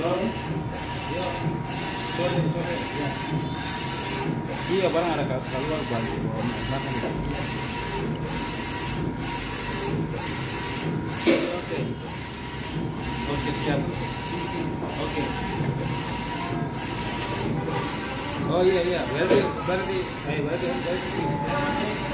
Iya. Barang ada keluar bantu bawa makan. Oke. Oke, siap. Oke. Oh iya iya, berarti berarti, eh berarti berarti.